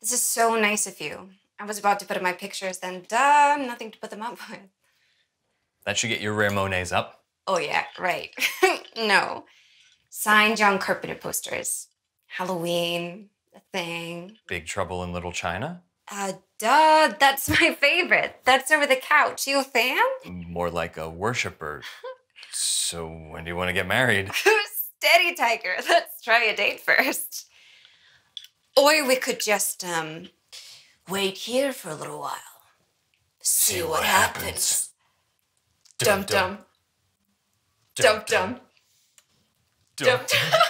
This is so nice of you. I was about to put up my pictures, then duh, nothing to put them up with. That should get your rare Monets up. Oh, yeah, right. no. Signed John Carpenter posters. Halloween, a thing. Big Trouble in Little China? Uh, duh, that's my favorite. That's over the couch. You a fan? More like a worshiper. so when do you want to get married? Steady, Tiger. Let's try a date first. Or we could just, um, wait here for a little while. See, what, happens. Dum dum. Dum dum. Dum dum.